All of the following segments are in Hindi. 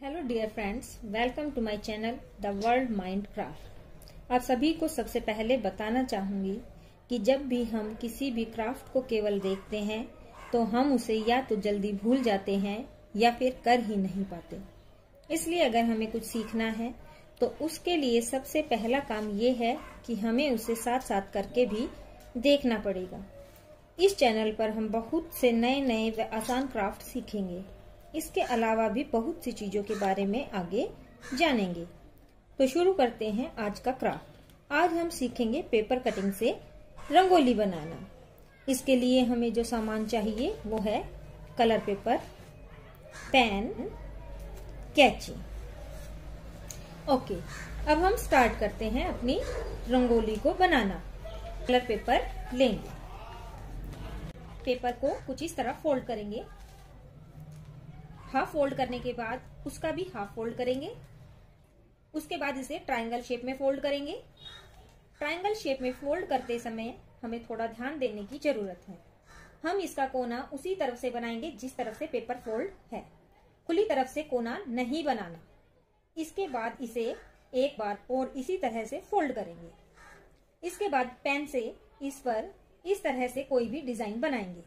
Hello dear friends welcome to my channel the World Mind Craft आप सभी को सबसे पहले बताना चाहूँगी कि जब भी हम किसी भी क्राफ्ट को केवल देखते हैं तो हम उसे या तो जल्दी भूल जाते हैं या फिर कर ही नहीं पाते। इसलिए अगर हमें कुछ सीखना है तो उसके लिए सबसे पहला काम ये है कि हमें उसे साथ साथ करके भी देखना पड़ेगा। इस चैनल पर हम बहुत से नए नए व आसान क्राफ्ट सीखेंगे। इसके अलावा भी बहुत सी चीज़ों के बारे में आगे जानेंगे। तो शुरू करते हैं आज का क्राफ्ट। आज हम सीखेंगे पेपर कटिंग से रंगोली बनाना। इसके लिए हमें जो सामान चाहिए वो है कलर पेपर, पेन कैची ओके, अब हम स्टार्ट करते हैं अपनी रंगोली को बनाना। कलर पेपर लेंगे। पेपर को कुछ इस तरह फोल्ड करेंगे। हाफ़ फोल्ड करने के बाद उसका भी हाफ़ फोल्ड करेंगे। उसके बाद इसे ट्राइंगल शेप में फोल्ड करेंगे। ट्राइंगल शेप में फोल्ड करते समय हमें थोड़ा ध्यान देने की ज़रूरत है। हम इसका कोना उसी तरफ़ से बनाएँगे जिस तरफ़ से पेपर फोल्ड है। खुली तरफ़ से कोना नहीं बनाना। इसके बाद इसे एक बार और इसी तरह से फोल्ड करेंगे। इसके बाद पेन से इस पर इस तरह से कोई भी डिज़ाइन बनाएँगे।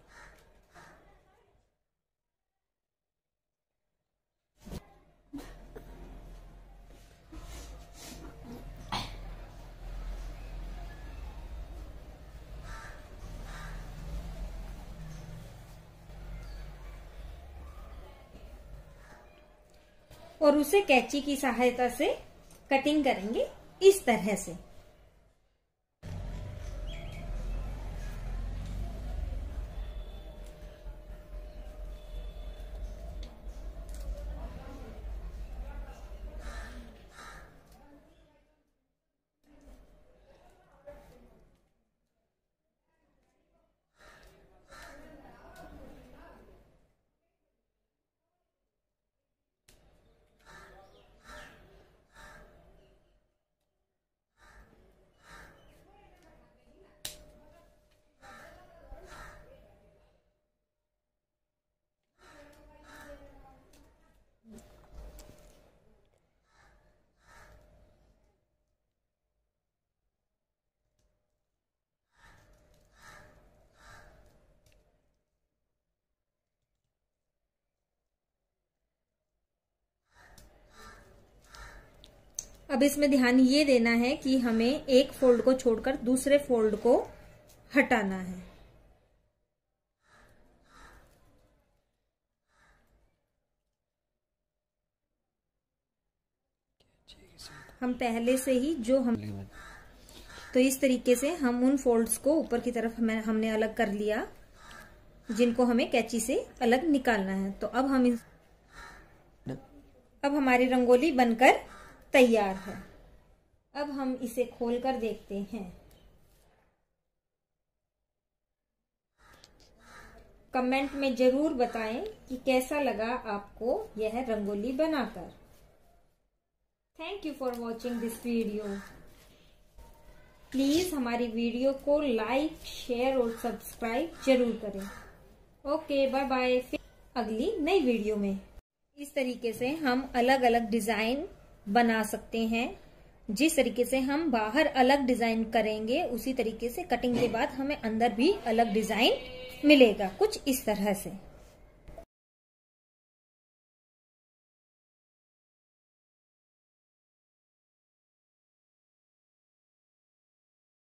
और उसे कैची की सहायता से कटिंग करेंगे इस तरह से। अब इसमें ध्यान ये देना है कि हमें एक फोल्ड को छोड़कर दूसरे फोल्ड को हटाना है। हम पहले से ही जो हम तो इस तरीके से हम उन फोल्ड्स को ऊपर की तरफ़ हमें हमने अलग कर लिया, जिनको हमें कैची से अलग निकालना है। तो अब हम इस अब हमारी रंगोली बनकर तैयार है। अब हम इसे खोलकर देखते हैं। कमेंट में ज़रूर बताएँ कि कैसा लगा आपको यह रंगोली बनाकर। Thank you for watching this video please हमारी वीडियो को लाइक शेयर और सब्सक्राइब ज़रूर करें। ओके बाय बाय फिर अगली नई वीडियो में। इस तरीके से हम अलग अलग डिज़ाइन बना सकते हैं। जिस तरीके से हम बाहर अलग डिज़ाइन करेंगे, उसी तरीके से कटिंग के बाद हमें अंदर भी अलग डिज़ाइन मिलेगा, कुछ इस तरह से।